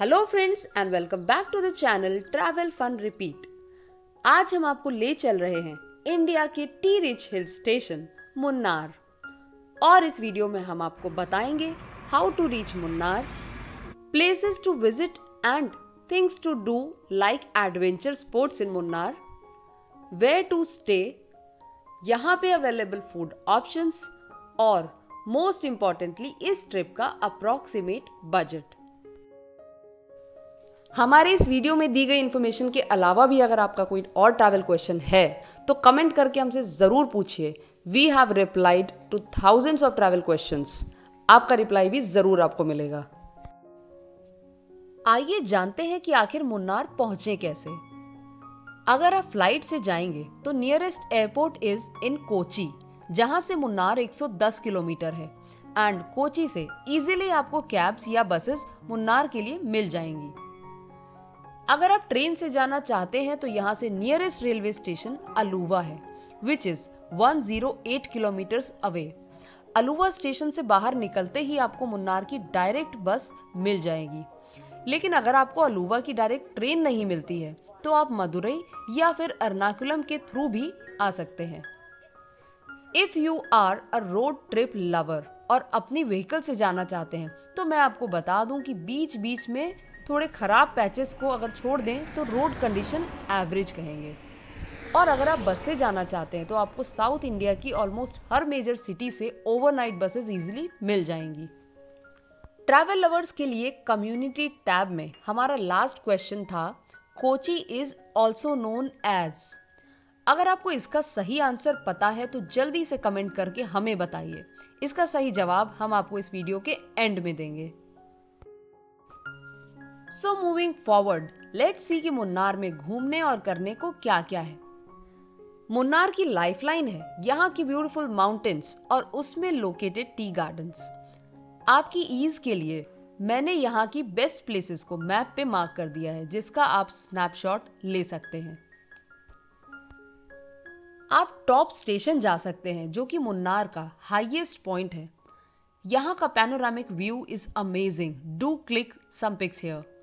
Hello friends and welcome back to the channel travel fun repeat आज हम आपको ले चल रहे हैं इंडिया के tea rich hill station Munnar और इस वीडियो में हम आपको बताएँगे how to reach Munnar places to visit and things to do like adventure sports in Munnar where to stay यहाँ पे अवेलेबल फ़ूड ऑप्शंस और मोस्ट इंपॉर्टेंटली इस ट्रिप का अप्रोक्सीमेट बजट हमारे इस वीडियो में दी गई इन्फॉर्मेशन के अलावा भी अगर आपका कोई और ट्रैवल क्वेश्चन है तो कमेंट करके हमसे ज़रूर पूछिए। We have replied to thousands of travel questions आपका रिप्लाई भी ज़रूर आपको मिलेगा। आइए जानते हैं कि आखिर मुन्नार पहुँचे कैसे। अगर आप फ़्लाइट से जाएँगे तो nearest airport is in Kochi जहाँ से मुन्नार 110 किलोमीटर है। एंड कोची से इजीली आपको कैब्स या बसेस मुन्नार के लिए मिल जाएँगी। अगर आप ट्रेन से जाना चाहते हैं तो यहाँ से नियरेस्ट रेलवे स्टेशन अलुवा है which is 108 kilometre away Aluva station से बाहर निकलते ही आपको मुन्नार की डायरेक्ट बस मिल जाएगी। लेकिन अगर आपको अलुवा की डायरेक्ट ट्रेन नहीं मिलती है तो आप मदुरई या फिर अर्नाकुलम के थ्रू भी आ सकते हैं। If you are a road trip lover और अपनी व्हीकल से जाना चाहते हैं तो मैं आपको बता दूँ कि बीच बीच में थोड़े खराब पैचेस को अगर छोड़ दें तो रोड कंडीशन एवरेज कहेंगे। और अगर आप बस से जाना चाहते हैं तो आपको साउथ इंडिया की ऑलमोस्ट हर मेजर सिटी से ओवरनाइट बसेस इजीली मिल जाएँगी। ट्रैवल लवर्स के लिए कम्युनिटी टैब में हमारा लास्ट क्वेश्चन था, Kochi is also known as. अगर आपको इसका सही आंसर पता है तो जल्दी से कमेंट करके हमें बताइए। इसका सही जवाब हम आपको इस वीडियो के एंड में देंगे। So moving forward let see कि मुन्नार में घूमने और करने को क्या क्या है। मुन्नार की लाइफलाइन है, यहाँ की ब्यूटीफुल माउंटेन्स और उसमें लोकेटेड टी गार्डन्स आपकी ईज के लिए मैंने यहाँ की बेस्ट प्लेसेस को मैप पे मार्क कर दिया है, जिसका आप स्नैपशॉट ले सकते हैं। आप टॉप स्टेशन जा सकते हैं, जो कि मुन्नार का हाईएस्ट पॉइंट है। यहाँ का panoramic view is amazing do click some pics here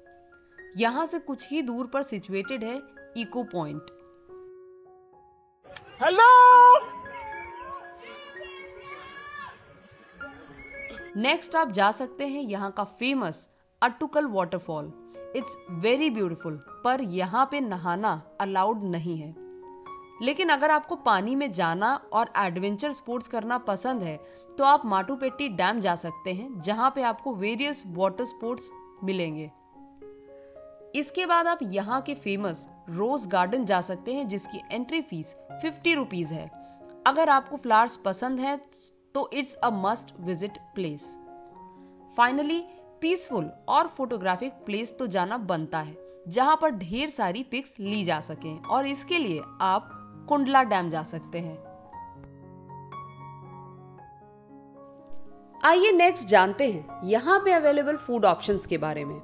यहाँ से कुछ ही दूर पर सिचुएटेड है इको पॉइंट हेलो नेक्स्ट आप जा सकते हैं यहाँ का famous Attukal waterfall it's very beautiful पर यहाँ पे नहाना अलाउड नहीं है। लेकिन अगर आपको पानी में जाना और एडवेंचर स्पोर्ट्स करना पसंद है तो आप माटुपेट्टी डैम जा सकते हैं जहाँ पे आपको वेरियस वाटर स्पोर्ट्स मिलेंगे। इसके बाद आप यहाँ के फ़ेमस रोज गार्डन जा सकते हैं, जिसकी एंट्री फ़ीस फिफ्टी रुपीज़ है। अगर आपको फ्लावर्स पसंद है तो it's a must visit place finally peaceful और फोटोग्राफिक प्लेस तो जाना बनता है, जहाँ पर ढेर सारी पिक्स ली जा सके और इसके लिए आप कुंडला डैम जा सकते हैं। आइए नेक्स्ट जानते हैं यहाँ पे अवेलेबल फ़ूड ऑप्शंस के बारे में।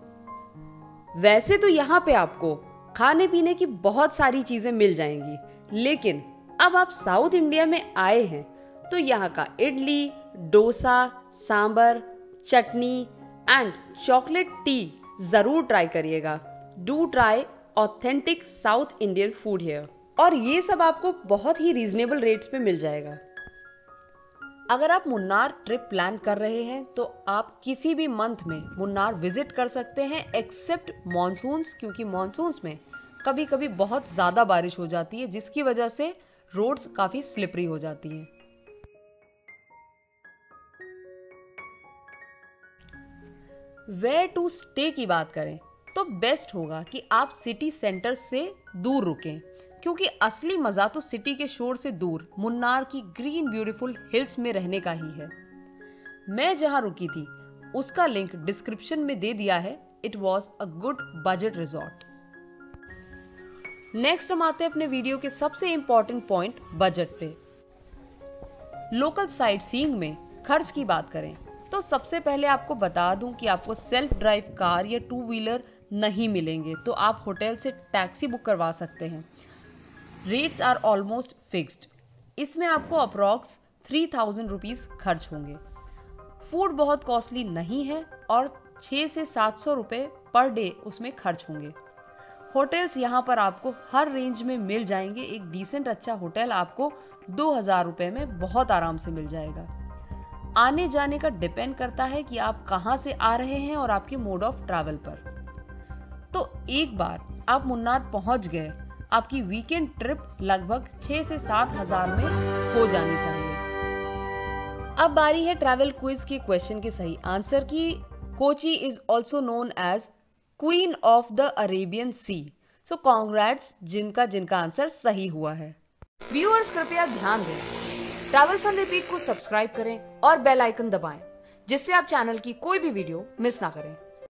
वैसे तो यहाँ पे आपको खाने पीने की बहुत सारी चीज़ें मिल जाएँगी, लेकिन अब आप साउथ इंडिया में आए हैं तो यहाँ का idli, dosa, sambar, chutney and chocolate tea ज़रूर ट्राई करिएगा। Do try authentic south Indian food here और ये सब आपको बहुत ही रीजनेबल रेट्स पे मिल जाएगा। अगर आप मुन्नार ट्रिप प्लान कर रहे हैं तो आप किसी भी मंथ में मुन्नार विज़िट कर सकते हैं एक्सेप्ट मॉनसून्स क्योंकि मॉनसून्स में कभी कभी बहुत ज़्यादा बारिश हो जाती है, जिसकी वजह से रोड्स काफ़ी स्लिपरी हो जाती हैं। वेयर टू स्टे की बात करें तो बेस्ट होगा कि आप सिटी सेंटर से दूर रुकें। क्योंकि असली मज़ा तो सिटी के शोर से दूर, मुन्नार की ग्रीन ब्यूटीफुल हिल्स में रहने का ही है। मैं जहाँ रुकी थी, उसका लिंक डिस्क्रिप्शन में दे दिया है। It was a good budget resort next हम आते हैं अपने वीडियो के सबसे इंपॉर्टेंट पॉइंट बजट पे। लोकल साइट सीइंग में खर्च की बात करें तो सबसे पहले आपको बता दूँ कि आपको सेल्फ ड्राइव कार या टू व्हीलर नहीं मिलेंगे तो आप होटल से टैक्सी बुक करवा सकते हैं। रेट्स आर ऑलमोस्ट फिक्स्ड इसमें आपको अप्रॉक्स थ्री थाउज़ेंड रुपीज़ खर्च होंगे। फ़ूड बहुत कॉस्टली नहीं है और छह से सात सौ रुपए पर डे उसमें खर्च होंगे। होटल्स यहाँ पर आपको हर रेंज में मिल जाएँगे। एक डिसेंट अच्छा होटल आपको दो हज़ार रुपए में बहुत आराम से मिल जाएगा। आने जाने का डिपेंड करता है कि आप कहाँ से आ रहे हैं और आपके मोड ऑफ़ ट्रैवल पर। तो एक बार आप मुन्नार पहुँच गए आपकी वीकेंड ट्रिप लगभग छह से सात हज़ार में हो जानी चाहिए। अब बारी है ट्रैवल क्विज के क्वेश्चन के सही आंसर की। Kochi is also known as queen of the Arabian Sea so congrats जिनका जिनका आंसर सही हुआ है। व्यूअर्स कृपया ध्यान दें। ट्रैवल फन रिपीट को सब्सक्राइब करें और बेल आइकन दबाएँ, जिससे आप चैनल की कोई भी वीडियो मिस ना करें।